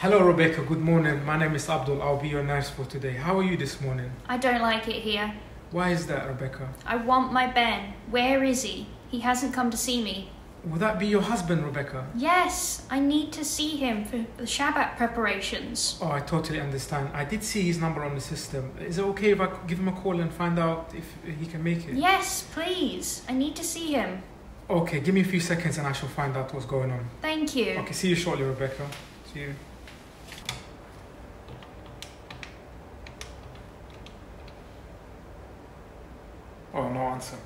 Hello, Rebecca. Good morning. My name is Abdul. I'll be your nurse for today. How are you this morning? I don't like it here. Why is that, Rebecca? I want my Ben. Where is he? He hasn't come to see me. Would that be your husband, Rebecca? Yes, I need to see him for the Shabbat preparations. Oh, I totally understand. I did see his number on the system. Is it okay if I give him a call and find out if he can make it? Yes, please. I need to see him. Okay, give me a few seconds and I shall find out what's going on. Thank you. Okay, see you shortly, Rebecca. See you. Oh, no answer.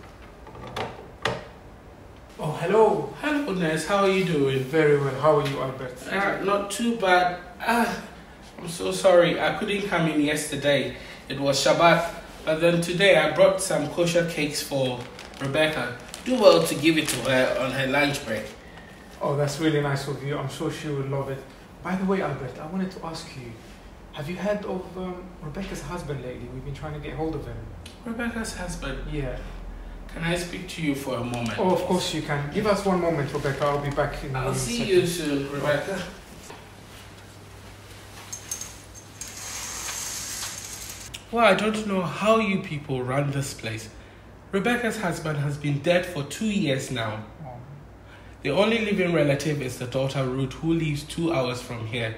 Oh, hello. Hello, Ness. How are you doing? Very well. How are you, Albert? Uh, not too bad. Ah, I'm so sorry. I couldn't come in yesterday. It was Shabbat. But then today I brought some kosher cakes for Rebecca. Do well to give it to her on her lunch break. Oh, that's really nice of you. I'm sure she will love it. By the way, Albert, I wanted to ask you have you heard of um, Rebecca's husband lately? We've been trying to get hold of him. Rebecca's husband. Yeah. Can I speak to you for a moment? Oh, of course you can. Give us one moment, Rebecca. I'll be back in a I'll second. see you soon, Rebecca. Well, I don't know how you people run this place. Rebecca's husband has been dead for two years now. Oh, The only living relative is the daughter Ruth, who lives two hours from here.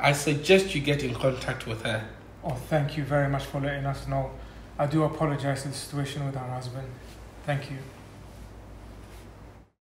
I suggest you get in contact with her. oh, thank you very much for letting us know. I do apologize for the situation with our husband. Thank you.